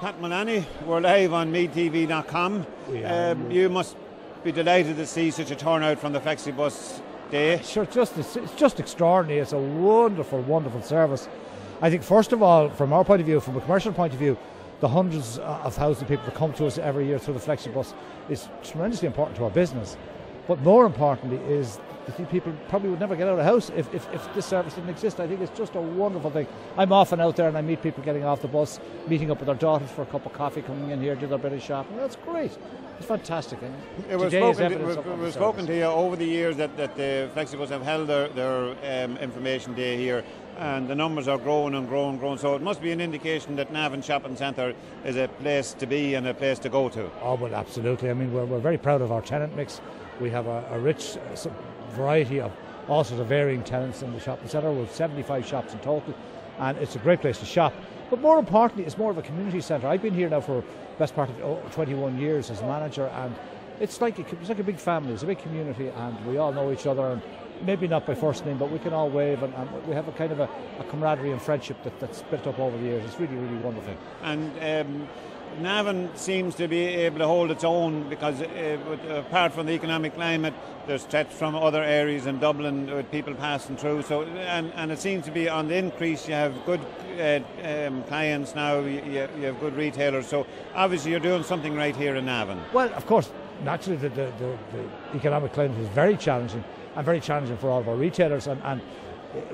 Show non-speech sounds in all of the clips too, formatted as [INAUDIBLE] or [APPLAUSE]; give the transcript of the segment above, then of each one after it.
Pat Mullaney, we're live on meathtv.com. Um, you must be delighted to see such a turnout from the Flexibus Day. Sure, just it's, it's just extraordinary. It's a wonderful, wonderful service. I think, first of all, from our point of view, from a commercial point of view, the hundreds of thousands of people that come to us every year through the Flexibus is tremendously important to our business. But more importantly is that people probably would never get out of the house if, if, if, this service didn't exist. I think it's just a wonderful thing. I'm often out there and I meet people getting off the bus, meeting up with their daughters for a cup of coffee, coming in here, do their bit of shopping. That's great. It's fantastic. And it was spoken, to, was spoken to you over the years that, that the Flexibus have held their, their um, information day here and the numbers are growing and growing and growing. So it must be an indication that Navan Shopping Centre is a place to be and a place to go to. Oh, well, absolutely. I mean, we're, we're very proud of our tenant mix. We have a, a rich uh, variety of all sorts of varying tenants in the shopping centre. We've 75 shops in total, and it's a great place to shop. But more importantly, it's more of a community centre. I've been here now for the best part of 21 years as a manager, and it's like a, it's like a big family. It's a big community, and we all know each other. And maybe not by first name, but we can all wave, and, and we have a kind of a, a camaraderie and friendship that, that's built up over the years. It's really, really wonderful. And um, Navan seems to be able to hold its own because, uh, apart from the economic climate, there's threats from other areas in Dublin with people passing through. So, and, and it seems to be on the increase. You have good uh, um, clients now. You, you, have good retailers. So, obviously, you're doing something right here in Navan. Well, of course, naturally, the, the, the, the economic climate is very challenging and very challenging for all of our retailers. And, and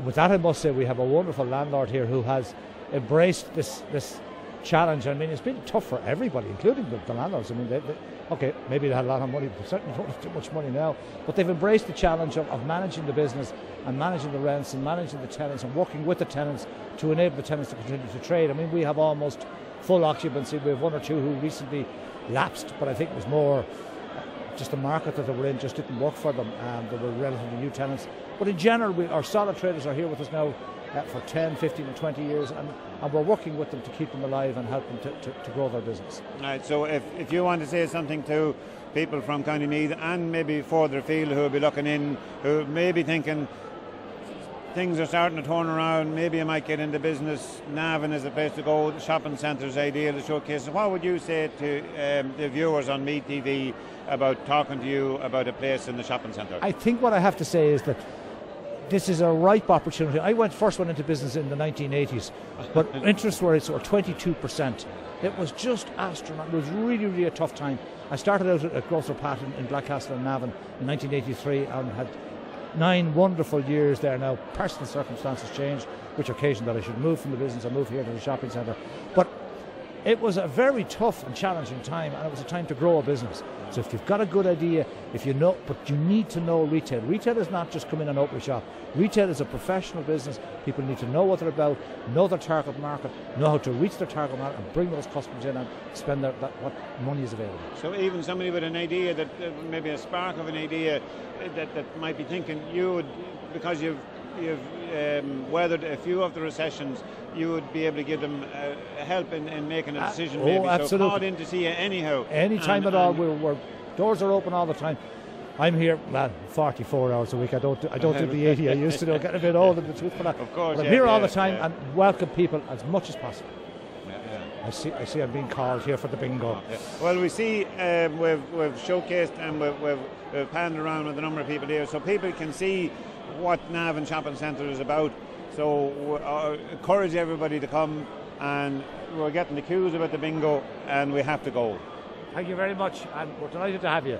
with that, I must say, we have a wonderful landlord here who has embraced this this challenge. I mean, it's been tough for everybody, including the, the landlords. I mean, they, they, okay, maybe they had a lot of money, but certainly [LAUGHS] don't have too much money now. But they've embraced the challenge of, of managing the business and managing the rents and managing the tenants and working with the tenants to enable the tenants to continue to trade. I mean, we have almost full occupancy. We have one or two who recently lapsed, but I think it was more just the market that they were in just didn't work for them. and they were relatively new tenants. But in general, we, our solid traders are here with us now uh, for 10, 15, and 20 years, and, and we're working with them to keep them alive and help them to, to, to grow their business. Right. So if, if you want to say something to people from County Meath and maybe further afield who will be looking in, who may be thinking things are starting to turn around. Maybe I might get into business. Navan is a place to go. The shopping centre is ideal to showcase. What would you say to um, the viewers on Meath TV about talking to you about a place in the shopping centre? I think what I have to say is that this is a ripe opportunity. I went first went into business in the 1980s, but [LAUGHS] interest rates were 22%. It was just astronomical. It was really, really a tough time. I started out at Grocer Pat in, in Blackcastle and Navan in 1983 and had nine wonderful years there now. Personal circumstances changed, which occasioned that I should move from the business. and move here to the shopping centre. But it was a very tough and challenging time, and it was a time to grow a business. So if you've got a good idea, if you know, but you need to know retail. Retail is not just come in and open a shop. Retail is a professional business. People need to know what they're about, know their target market, know how to reach their target market, and bring those customers in and spend their, that, what money is available. So even somebody with an idea that uh, maybe a spark of an idea uh, that, that might be thinking you would, because you've you've um, weathered a few of the recessions, you would be able to give them uh, help in, in, making a uh, decision. Uh, maybe. Oh, absolutely. So call in to see you anyhow. Anytime and, at all. We're, we're, doors are open all the time. I'm here, well, 44 hours a week. I don't, do, I don't do the 80 I used to do. I Get a bit old in the truth for that. Of course, but I'm yeah, here all yeah, the time yeah. and welcome people as much as possible. I see, I see I'm being called here for the bingo. Well, we see um, we've, we've showcased and we've, we've, we've panned around with a number of people here so people can see what Navan Shopping Centre is about. So uh, encourage everybody to come and we're getting the queues about the bingo and we have to go. Thank you very much and we're delighted to have you.